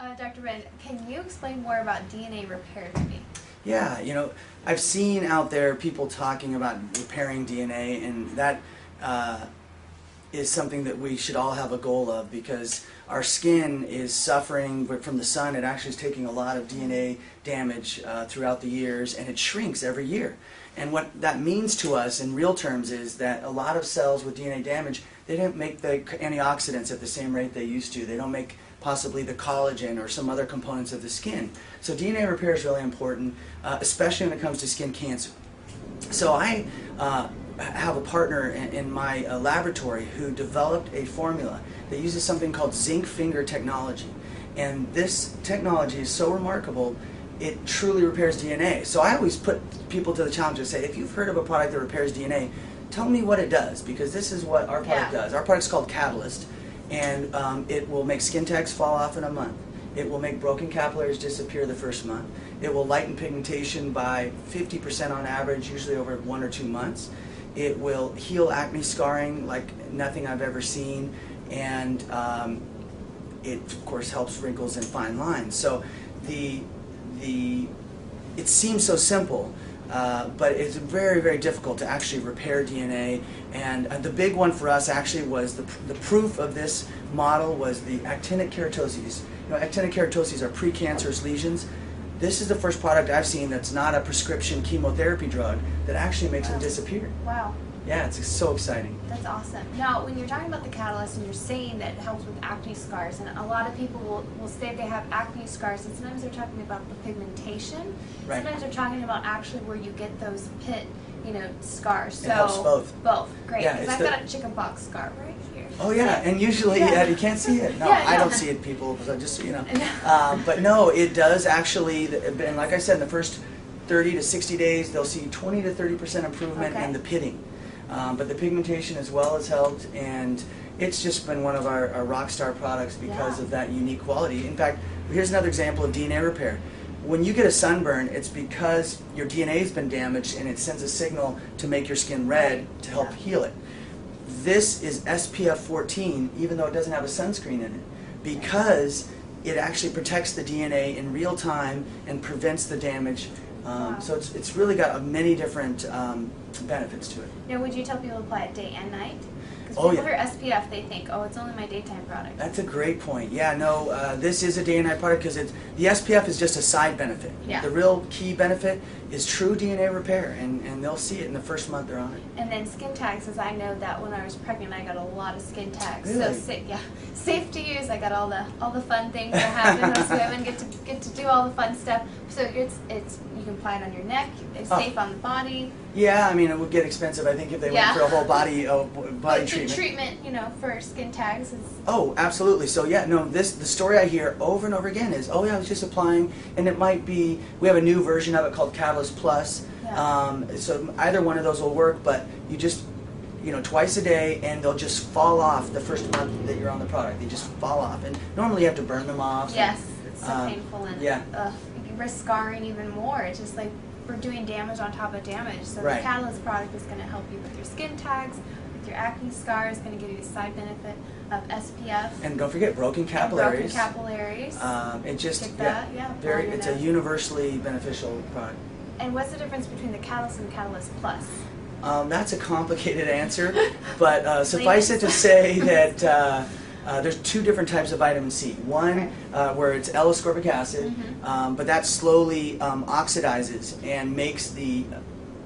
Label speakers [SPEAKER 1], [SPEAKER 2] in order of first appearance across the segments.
[SPEAKER 1] Uh, Dr. Ben, can you explain more about DNA repair to me?
[SPEAKER 2] Yeah, you know, I've seen out there people talking about repairing DNA, and that uh, is something that we should all have a goal of because our skin is suffering from the sun. It actually is taking a lot of DNA damage uh, throughout the years, and it shrinks every year. And what that means to us in real terms is that a lot of cells with DNA damage, they don't make the antioxidants at the same rate they used to. They don't make possibly the collagen or some other components of the skin. So DNA repair is really important, uh, especially when it comes to skin cancer. So I uh, have a partner in, in my uh, laboratory who developed a formula that uses something called zinc finger technology. And this technology is so remarkable, it truly repairs DNA. So I always put people to the challenge and say, if you've heard of a product that repairs DNA, tell me what it does, because this is what our product
[SPEAKER 1] Yeah.
[SPEAKER 2] does. Our product's called Catalyst and um, it will make skin tags fall off in a month. It will make broken capillaries disappear the first month. It will lighten pigmentation by 50% on average, usually over one or two months. It will heal acne scarring like nothing I've ever seen, and um, it of course helps wrinkles and fine lines. So the the it seems so simple, uh, but it's very, very difficult to actually repair DNA. And uh, the big one for us actually was the, the proof of this model was the actinic keratoses. You know, actinic keratoses are precancerous lesions. This is the first product I've seen that's not a prescription chemotherapy drug that actually makes them disappear.
[SPEAKER 1] Wow,
[SPEAKER 2] Yeah, it's so exciting.
[SPEAKER 1] that's awesome. Now, when you're talking about the catalyst and you're saying that it helps with acne scars, and a lot of people will, will say they have acne scars, and sometimes they're talking about the pigmentation.
[SPEAKER 2] Right.
[SPEAKER 1] Sometimes they're talking about actually where you get those pit, you know, scars.
[SPEAKER 2] It
[SPEAKER 1] So
[SPEAKER 2] helps both.
[SPEAKER 1] Both, great.
[SPEAKER 2] Yeah,
[SPEAKER 1] Because
[SPEAKER 2] it's
[SPEAKER 1] I've
[SPEAKER 2] the-
[SPEAKER 1] got a chickenpox scar right here.
[SPEAKER 2] Oh yeah, and usually
[SPEAKER 1] Yeah.
[SPEAKER 2] yeah. you can't see it. No,
[SPEAKER 1] Yeah,
[SPEAKER 2] I
[SPEAKER 1] no.
[SPEAKER 2] don't see it, people. So just so you know, um, but no, it does actually. And like I said, in the first 30 to 60 days, they'll see 20 to 30 percent improvement
[SPEAKER 1] Okay.
[SPEAKER 2] in the pitting. Um, but the pigmentation as well has helped, and it's just been one of our, our rock star products because
[SPEAKER 1] Yeah.
[SPEAKER 2] of that unique quality. In fact, here's another example of DNA repair. When you get a sunburn, it's because your DNA has been damaged and it sends a signal to make your skin red to help
[SPEAKER 1] Yeah.
[SPEAKER 2] heal it. This is SPF 14, even though it doesn't have a sunscreen in it, because it actually protects the DNA in real time and prevents the damage. Um,
[SPEAKER 1] Wow.
[SPEAKER 2] So it's, it's really got many different um, benefits to it.
[SPEAKER 1] Now, would you tell people to apply it day and night? Because
[SPEAKER 2] Oh,
[SPEAKER 1] people
[SPEAKER 2] yeah.
[SPEAKER 1] hear SPF, they think, oh, it's only my daytime product.
[SPEAKER 2] That's a great point. Yeah, no, uh, this is a day and night product because it's the SPF is just a side benefit.
[SPEAKER 1] Yeah.
[SPEAKER 2] The real key benefit is true DNA repair, and, and they'll see it in the first month they're on it.
[SPEAKER 1] And then skin tags, as I know that when I was pregnant, I got a lot of skin tags.
[SPEAKER 2] Really?
[SPEAKER 1] So safe, yeah, safe to use. I got all the all the fun things that happen. Those women get to get to do all the fun stuff. So it's it's you can apply it on your neck. It's
[SPEAKER 2] Oh.
[SPEAKER 1] safe on the body.
[SPEAKER 2] Yeah, I mean it would get expensive. I think if they
[SPEAKER 1] Yeah.
[SPEAKER 2] went for a whole body uh, body
[SPEAKER 1] but
[SPEAKER 2] treatment.
[SPEAKER 1] the treatment, you know, for skin tags is
[SPEAKER 2] Oh, absolutely. So yeah, no, this the story I hear over and over again is, oh yeah, I was just applying, and it might be we have a new version of it called Catalyst Plus.
[SPEAKER 1] Yeah.
[SPEAKER 2] Um, so either one of those will work, but you just you know twice a day, and they'll just fall off the first month that you're on the product. They just fall off, and normally you have to burn them off.
[SPEAKER 1] yes, it's so
[SPEAKER 2] Um,
[SPEAKER 1] painful and
[SPEAKER 2] yeah.
[SPEAKER 1] ugh, you risk scarring even more. It's just like we're doing damage on top of damage. So
[SPEAKER 2] Right.
[SPEAKER 1] the Catalyst product is going to help you with your skin tags, with your acne scars. Going to give you the side benefit of SPF.
[SPEAKER 2] And don't forget broken
[SPEAKER 1] and
[SPEAKER 2] capillaries.
[SPEAKER 1] Broken capillaries.
[SPEAKER 2] um, it just yeah,
[SPEAKER 1] that, yeah,
[SPEAKER 2] very. It's a universally beneficial product.
[SPEAKER 1] And what's the difference between the Catalyst and Catalyst Plus?
[SPEAKER 2] Um, that's a complicated answer, but uh, suffice it to say that uh, uh, there's two different types of vitamin C. One uh, where it's L-ascorbic acid,
[SPEAKER 1] Mhm.
[SPEAKER 2] um, but that slowly um, oxidizes and makes the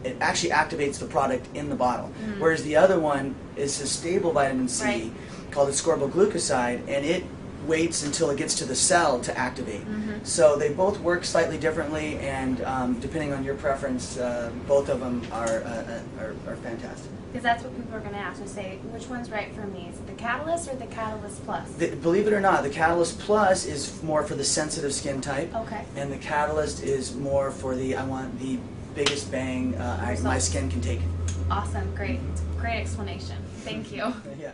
[SPEAKER 2] it actually activates the product in the bottle.
[SPEAKER 1] Mhm.
[SPEAKER 2] Whereas the other one is a stable vitamin C
[SPEAKER 1] Right.
[SPEAKER 2] called ascorboglucoside, and it waits until it gets to the cell to activate.
[SPEAKER 1] Mhm.
[SPEAKER 2] So they both work slightly differently, and um, depending on your preference, uh, both of them are, uh, uh, are, are fantastic.
[SPEAKER 1] Because that's what people are going to ask and say, which one's right for me? Is it the Catalyst or the Catalyst Plus?
[SPEAKER 2] The, believe it or not, the Catalyst Plus is more for the sensitive skin type,
[SPEAKER 1] okay.
[SPEAKER 2] and the Catalyst is more for the I want the biggest bang uh, I, my skin can take.
[SPEAKER 1] Awesome. Great. Great explanation. Thank you.
[SPEAKER 2] Yeah.